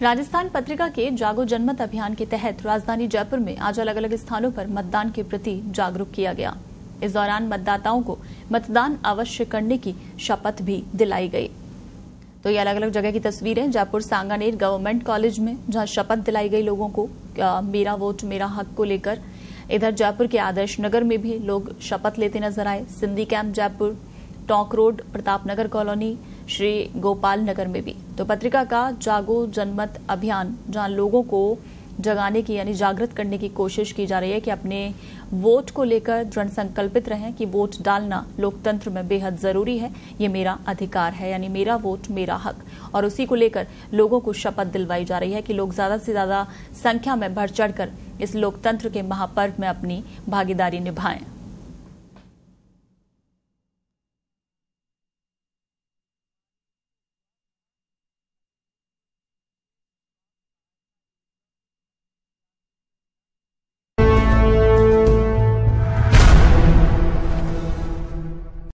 राजस्थान पत्रिका के जागो जनमत अभियान के तहत राजधानी जयपुर में आज अलग अलग स्थानों पर मतदान के प्रति जागरूक किया गया। इस दौरान मतदाताओं को मतदान अवश्य करने की शपथ भी दिलाई गई। तो ये अलग अलग जगह की तस्वीरें, जयपुर सांगानेर गवर्नमेंट कॉलेज में, जहाँ शपथ दिलाई गई लोगों को मेरा वोट, मेरा हक को लेकर। इधर जयपुर के आदर्श नगर में भी लोग शपथ लेते नज़र आए। Sindhi camp Jaipur, Tonk road Pratap Nagar colony Shri Gopal Nagar में भी। तो पत्रिका का जागो जनमत अभियान, जहाँ लोगों को जगाने की यानी जागृत करने की कोशिश की जा रही है कि अपने वोट को लेकर दृढ़ संकल्पित रहें कि वोट डालना लोकतंत्र में बेहद ज़रूरी है। ये मेरा अधिकार है, यानी मेरा वोट मेरा हक। और उसी को लेकर लोगों को शपथ दिलवाई जा रही है कि लोग ज़्यादा से ज़्यादा संख्या में बढ़ चढ़कर इस लोकतंत्र के महापर्व में अपनी भागीदारी निभाएँ।